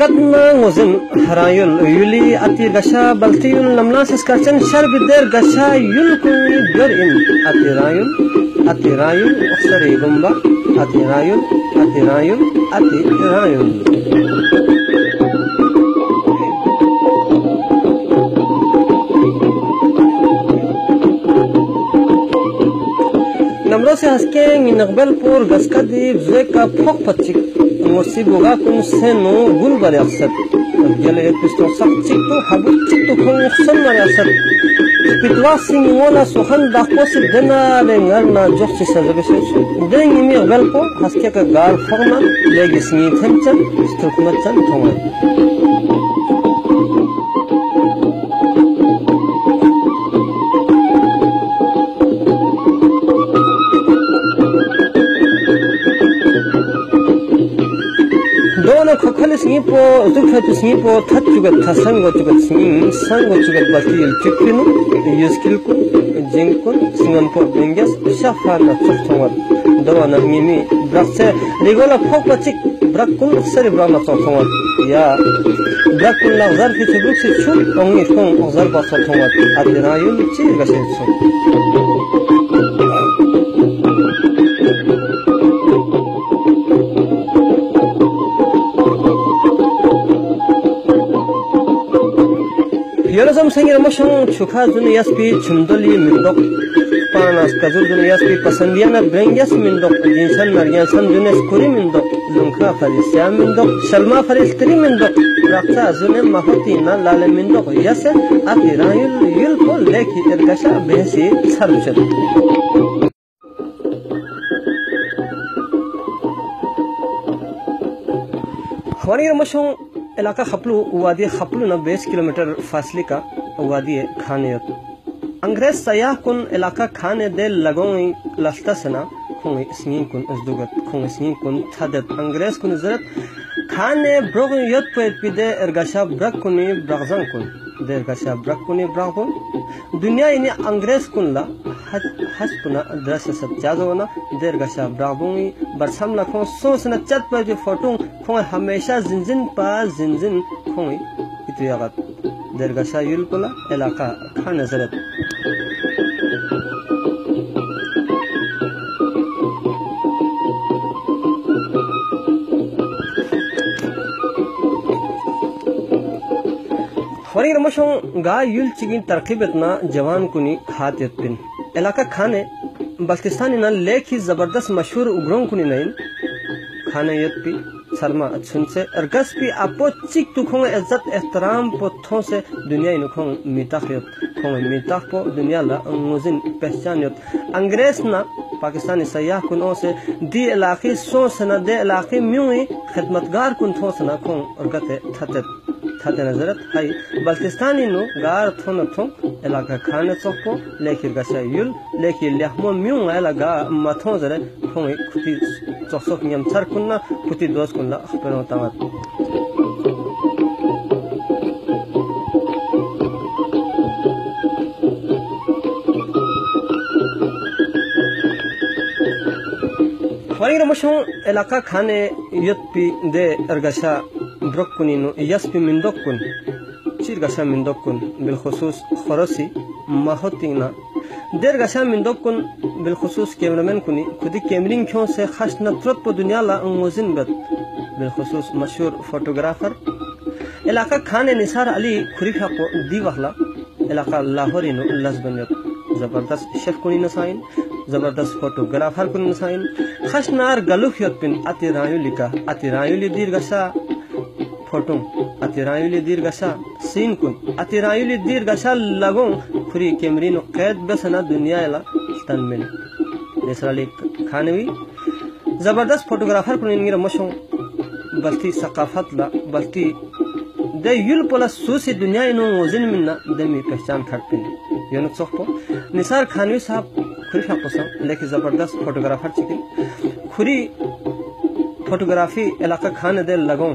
katma ngozin harayun yuli ati gasha baltiyun lamna saskachan sharbider gasha yul kuni in ati rayun ati rayun oksari gumba ati rayun ati rayun ati rayun Namrosi askeng in arbel por gaskadi veka prokpatik. Morsi boga kun seno gul bari aksat. Gele et piston saktik to habut tik to kun xan bari aksat. Pitwa sing wala suhan da qosi dena le ngarna joxsi sadrisi. Deng imi arbel por haske ka gar forma legi singi temtem, strokumatsan tomay. sīpo, dhūk hātu sīpo thāt chukāt, thā sāṅgō chukāt, sāṅgō chukāt bāti yil chukpinu, yuskil kun, jīng kun, sīngam po bīngyas, shāfā na tsuk tsōngwāt, dāwā na ngīmi, brāk sē, rīgō la phok pachik, brāk kun, sari brāk na tsuk tsōngwāt, yā, brāk kun la gzār fi chubruk si chuk, ongi kong, gzār pa tsuk tsōngwāt, adi rāyul, chīr gāshir tsōng. Yanazam sengir maşang çukha zun yaspi çimdoli mindok panas kazur zun yaspi pasandiyanar brengyas mindok jinsan naryansam zunes kuri mindok zunkha farisya mindok shalma faristri mindok raksa zunem mahoti na lale mindok yase ati rayul yul ko leki ergasha behsi sarchal Wanir maşang इलाका खपलू वादी खपलू न बीस kilometre फासले का वादी खाने अंग्रेज़ सयाह कुन इलाका खाने दे लगों लफ्ता सना खुंग स्निंग कुन असदुगत खुंग कुन थादत। अंग्रेज़ कुन खाने ब्रोग यत पे पिदे एरगाशा ब्रक कुनी ब्रगजंग कुन। दे एरगाशा ब्रक कुनी दुनिया अंग्रेज़ कुन ला दरस सब ना दे ब्रागुंगी बरसम चत जो फ़ोटो खुंग हमेशा जिनजिन पा जिनजिन खुंग itu yagat dergasha yulkula elaka khana zarat फरीर मशों गा युल चिगिन तरकीब इतना जवान कुनी खात यत्पिन इलाका खाने बल्तिस्तानी न लेख ही ज़बरदस्त मशहूर उग्रों कुनी नईन। खाने यत्पी शर्मा अच्छुन से अरगस भी आपो चिक तुखों इज़्ज़त, एहतराम पो थों से दुनिया इन खोंग मिताख यत खोंग मिताख पो दुनिया ला अंगुजिन पहचान योत। अंग्रेज़ ना, पाकिस्तानी सयाह कुन से, दी इलाके सो सना दे इलाके म्यूई खिदमतगार कुन थो सना खोंग अरगते गते थते। tate nazarat hay Baltistanino gar thon thon elaka khane chokpo lekir ga sayul leki lehmo myung elaga mathon zare khong e khuti chosok nyam char kunna khuti dos kunna khpero tamat Wangi ramushung elaka khane yutpi de ergasha कुन चिर गशा मिंदोक कुन बिलखुसूस खरसी माहोतिना देर गशा मिंदोक कुन बिलखुसूस cameraman कुनी खुदी कैमरिंग क्यों से खास नत्रत पो दुनिया ला अंगोजिन बद बिलखुसूस मशहूर फोटोग्राफर इलाका खाने निसार अली खुरीफा को दी वहला इलाका लाहौरी नो लजबनियत ज़बरदस्त शेफ कुनी नसाइन ज़बरदस्त फोटोग्राफर कुनी नसाइन खशनार गलुफ यत्पिन अति रायुलिका अति रायुली दीर्घसा फ़ोटो अति रायुली दीर्घसा सीन कुन अति रायुली दीर्घसा लगों खुरी कैमरीन कैद बसना दुनिया ला तनमिन देसराली खानवी ज़बरदस्त फोटोग्राफर कुन इंगिर मशों बल्ती सकाफत ला बल्ती दे युल पोला सूसी दुनिया इनो वजिन मिन्ना दमी पहचान खटपिन योन सोखपो निसार खानवी साहब खुरी फापोसा लेकिन ज़बरदस्त फोटोग्राफर चिकिन खुरी फोटोग्राफी इलाका खान दे लगों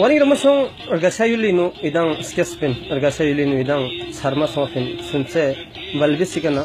Wani ramasong ergasayulinu idang skespin ergasayulinu idang sarma sofin sunse balbisikana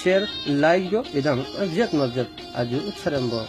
share like jo idang abjat mabjat aju sarembo